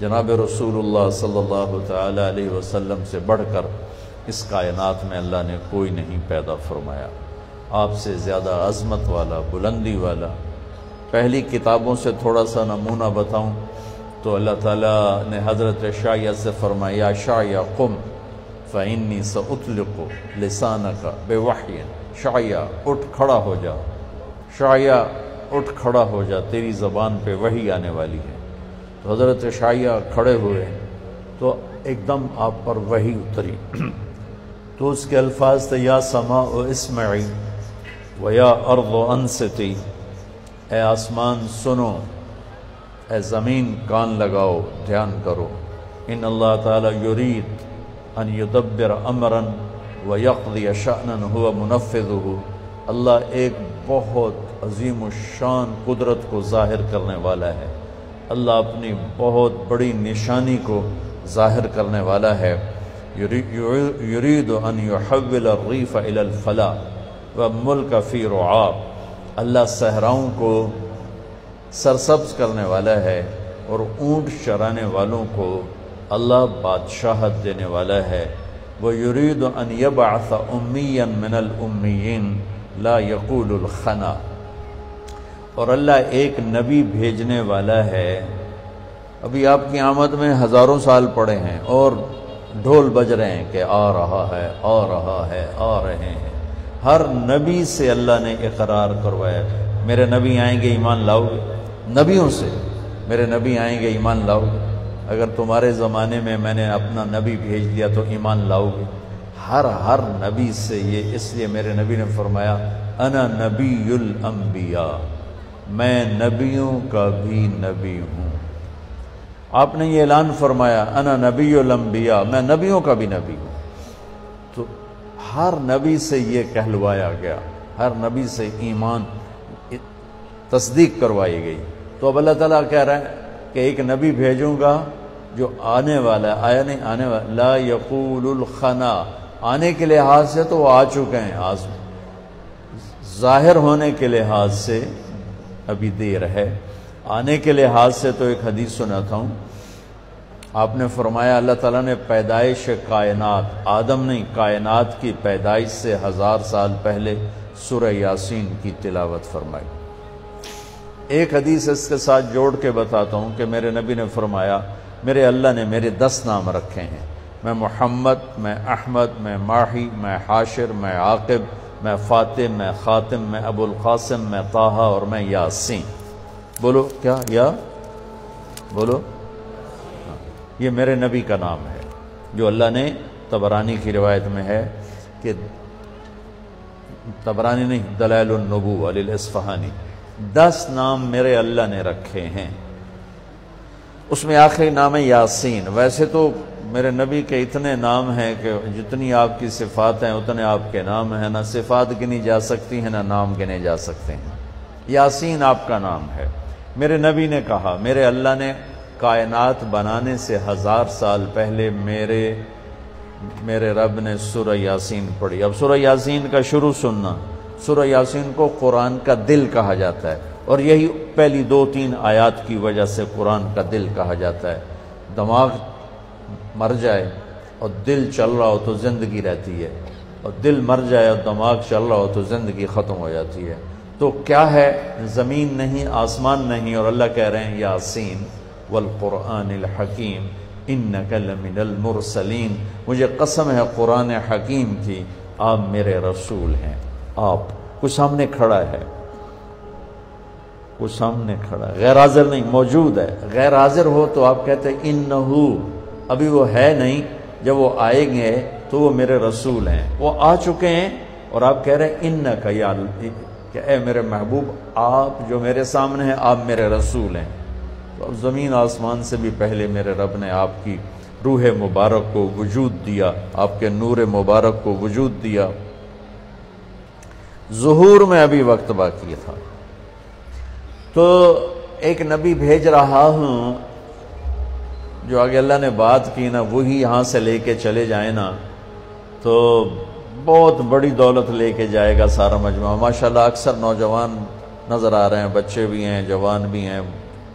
جناب رسول اللہ صلی اللہ تعالی علیہ وسلم سے بڑھ کر اس کائنات میں اللہ نے کوئی نہیں پیدا فرمایا۔ آپ سے زیادہ عظمت والا، بلندی والا۔ پہلی کتابوں سے تھوڑا سا نمونہ بتاؤں تو اللہ تعالیٰ نے حضرت شاعیہ سے فرمایا شاعیہ قم فعنی سطلق لسانہ کا بے وحین شاعیہ اٹھ کھڑا ہو جا۔ شاعیہ اٹھ کھڑا ہو جا۔ تیری زبان پہ وہی آنے والی ہے۔ تو حضرت شاعیہ کھڑے ہوئے تو ایک دم آپ پر وہی اتری۔ تو اس کے الفاظ تھے، یا سما و اسمعی و یا ارض و انستی اے آسمان، سنو۔ اے زمین، کان لگاؤ، دھیان کرو۔ ان اللہ تعالی یرید ان یدبر امرا و یقضی شأنا ہوا منفذہ۔ اللہ ایک بہت عظیم الشان قدرت کو ظاہر کرنے والا ہے۔ اللہ اپنی بہت بڑی نشانی کو ظاہر کرنے والا ہے۔ یرید ان یحول الریف الى الفلا و ملک فی رعاب اللہ صحراؤں کو سرسبز کرنے والا ہے اور اونٹ چرانے والوں کو اللہ بادشاہت دینے والا ہے۔ وہ یرید ان یبعث امیا من الامیین لا یقول الخنا۔ اور اللہ ایک نبی بھیجنے والا ہے۔ ابھی آپ کی آمد میں ہزاروں سال پڑے ہیں اور ڈھول بج رہے ہیں کہ آ رہا ہے، آ رہا ہے، آ رہے ہیں۔ ہر نبی سے اللہ نے اقرار کروایا۔ میرے نبی آئیں گے، ایمان لاؤ گے۔ نبیوں سے میرے نبی آئیں گے، ایمان لاؤ گے۔ اگر تمہارے زمانے میں میں نے اپنا نبی بھیج دیا تو ایمان لاؤ گے۔ ہر ہر نبی سے یہ اس لیے میرے نبی نے فرمایا، انا نبی الانبیاء میں نبیوں کا بھی نبی ہوں۔ آپ نے یہ اعلان فرمایا، انا نبی الانبیاء، میں نبیوں کا بھی نبی ہوں۔ تو ہر نبی سے یہ کہلوایا گیا، ہر نبی سے ایمان تصدیق کروائی گئی۔ تو اب اللہ تعالیٰ کہہ رہا ہے کہ ایک نبی بھیجوں گا جو آنے والا ہے آیا نہیں، آنے والا۔ لا یقول الخنا، آنے کے لحاظ سے تو وہ آ چکے ہیں۔ آج ظاہر ہونے کے لحاظ سے ابھی دیر ہے۔ آنے کے لحاظ سے تو ایک حدیث سناتا ہوں۔ آپ نے فرمایا، اللہ تعالیٰ نے پیدائش کائنات، آدم نہیں، کائنات کی پیدائش سے ہزار سال پہلے سورہ یاسین کی تلاوت فرمائی۔ ایک حدیث اس کے ساتھ جوڑ کے بتاتا ہوں کہ میرے نبی نے فرمایا، میرے اللہ نے میرے دس نام رکھے ہیں۔ میں محمد، میں احمد، میں ماہی، میں حاشر، میں عاقب میں فاتح میں خاتم، میں ابو القاسم، میں طاہا اور میں یاسین۔ بولو، کیا؟ یا؟ بولو۔ یہ میرے نبی کا نام ہے، جو اللہ نے تبرانی کی روایت میں ہے کہ تبرانی نہیں، دلائل النبو علی الاسفہانی دس نام میرے اللہ نے رکھے ہیں۔ اس میں آخری نام ہے یاسین۔ ویسے تو میرے نبی کے اتنے نام ہیں کہ جتنی آپ کی صفات ہیں اتنے آپ کے نام ہیں، نہ صفات گنی جا سکتی ہیں، نہ نام گنے جا سکتے ہیں۔ یاسین آپ کا نام ہے۔ میرے نبی نے کہا، میرے اللہ نے کائنات بنانے سے ہزار سال پہلے میرے میرے رب نے سورہ یاسین پڑھی۔ اب سورہ یاسین کا شروع سننا۔ سورہ یاسین کو قرآن کا دل کہا جاتا ہے۔ اور یہی پہلی دو تین آیات کی وجہ سے قرآن کا دل کہا جاتا ہے۔ دماغ مر جائے اور دل چل رہا ہو تو زندگی رہتی ہے اور دل مر جائے اور دماغ چل رہا ہو تو زندگی ختم ہو جاتی ہے۔ تو کیا ہے؟ زمین نہیں، آسمان نہیں اور اللہ کہہ رہے ہیں، یاسین، والقرآن الحکیم انک لمن المرسلین۔ مجھے قسم ہے، قرآن حکیم کی آپ میرے رسول ہیں۔ آپ، کچھ سامنے کھڑا ہے۔ کچھ سامنے کھڑا ہے۔ غیر حاضر نہیں، موجود ہے۔ غیر حاضر ہو تو آپ کہتے ہیں، انہو۔ ابھی وہ ہے نہیں۔ جب وہ آئیں گے تو وہ میرے رسول ہیں۔ وہ آ چکے ہیں اور آپ کہہ رہے ہیں ان کا یا کہ اے میرے محبوب، آپ جو میرے سامنے ہیں، آپ میرے رسول ہیں۔ تو اب زمین آسمان سے بھی پہلے میرے رب نے آپ کی روح مبارک کو وجود دیا، آپ کے نور مبارک کو وجود دیا۔ ظہور میں ابھی وقت باقی تھا۔ تو ایک نبی بھیج رہا ہوں جو آگے اللہ نے بات کی نا، وہی یہاں سے لے کے چلے جائیں نا، تو بہت بڑی دولت لے کے جائے گا سارا مجموعہ۔ ماشاءاللہ اکثر نوجوان نظر آ رہے ہیں، بچے بھی ہیں، جوان بھی ہیں،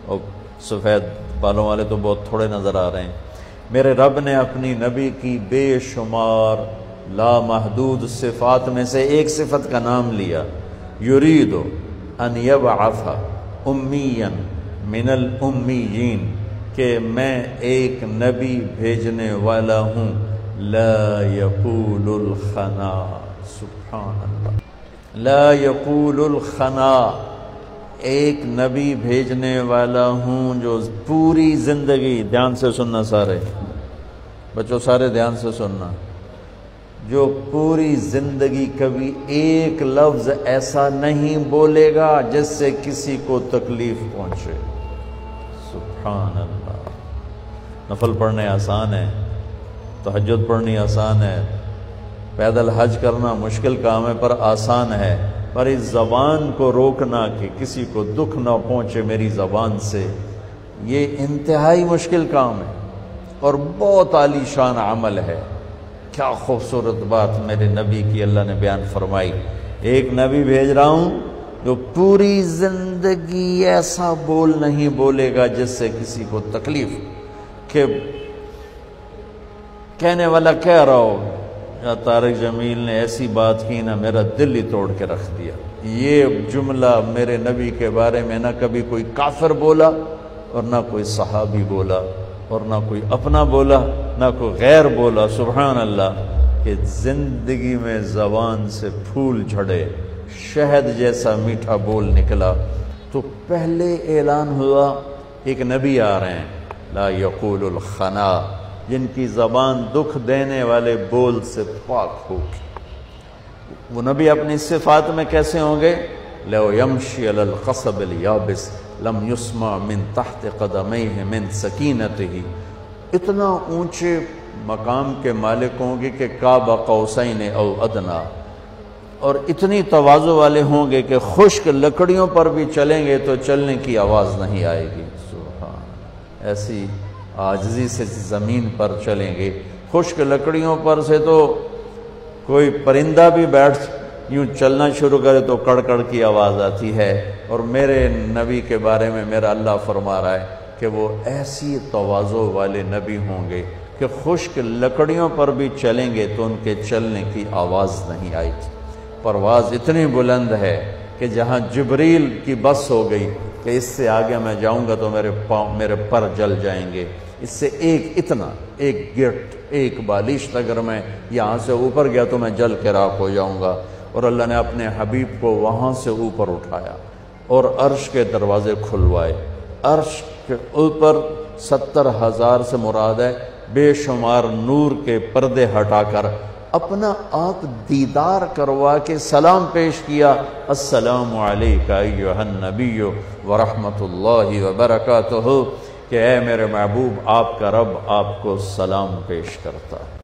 اور سفید بالوں والے تو بہت تھوڑے نظر آ رہے ہیں۔ میرے رب نے اپنی نبی کی بے شمار لامحدود صفات میں سے ایک صفت کا نام لیا۔ یریدو ان یبعث امین من الامیین۔ کہ میں ایک نبی بھیجنے والا ہوں۔ لا یقول الخنا سبحان اللہ لا یقول الخنا، ایک نبی بھیجنے والا ہوں جو پوری زندگی دھیان سے سننا سارے۔ بچوں، سارے دھیان سے سننا۔ جو پوری زندگی کبھی ایک لفظ ایسا نہیں بولے گا جس سے کسی کو تکلیف پہنچے۔ سبحان اللہ نفل پڑھنے آسان ہے تحجد پڑھنی آسان ہے، پیدل حج کرنا مشکل کام ہے، پر آسان ہے۔ پر اس زبان کو روکنا کہ کسی کو دکھ نہ پہنچے میری زبان سے، یہ انتہائی مشکل کام ہے اور بہت عالی شان عمل ہے۔ کیا خوبصورت بات میرے نبی کی اللہ نے بیان فرمائی۔ ایک نبی بھیج رہا ہوں جو پوری زندگی ایسا بول نہیں بولے گا جس سے کسی کو تکلیف کہ کہنے والا کہہ رہا ہو، یا طارق جمیل نے ایسی بات کی نہ میرا دل ہی توڑ کے رکھ دیا۔ یہ جملہ میرے نبی کے بارے میں نہ کبھی کوئی کافر بولا اور نہ کوئی صحابی بولا اور نہ کوئی اپنا بولا، نہ کوئی غیر بولا۔ سبحان اللہ، کہ زندگی میں زبان سے پھول جھڑے، شہد جیسا میٹھا بول نکلا۔ تو پہلے اعلان ہوا ایک نبی آ رہے ہیں، لا یقول الخنا، جن کی زبان دکھ دینے والے بول سے پاک ہوگی وہ نبی اپنی صفات میں کیسے ہوں گے؟ لو یمشی علی القصب الیابس، لم یسمع من تحت قدمیہ من سکینت ہی اتنا اونچے مقام کے مالک ہوں گے کہ کعبہ قوسین او ادنا۔ اور اتنی توازو والے ہوں گے کہ خشک لکڑیوں پر بھی چلیں گے تو چلنے کی آواز نہیں آئے گی۔ سبحان۔ ایسی آجزی سے زمین پر چلیں گے۔ خشک لکڑیوں پر سے تو کوئی پرندہ بھی بیٹھ یوں چلنا شروع کرے تو کڑ کڑ کی آواز آتی ہے۔ اور میرے نبی کے بارے میں میرا اللہ فرما رہا ہے کہ وہ ایسی توازو والے نبی ہوں گے کہ خشک لکڑیوں پر بھی چلیں گے تو ان کے چلنے کی آواز نہیں آئی تھی۔ پرواز اتنی بلند ہے کہ جہاں جبریل کی بس ہو گئی کہ اس سے آگے میں جاؤں گا تو میرے پاؤں میرے پر جل جائیں گے۔ اس سے ایک اتنا، ایک گٹ ایک بالش اگر میں یہاں سے اوپر گیا تو میں جل کے راک ہو جاؤں گا۔ اور اللہ نے اپنے حبیب کو وہاں سے اوپر اٹھایا اور عرش کے دروازے کھلوائے۔ عرش کے اوپر ستر ہزار سے مراد ہے، بے شمار نور کے پردے ہٹا کر اپنا آپ دیدار کروا کے سلام پیش کیا۔ السلام علیکہ نبی النبی ورحمت اللہ وبرکاتہ۔ کہ اے میرے محبوب، آپ کا رب آپ کو سلام پیش کرتا۔ ہے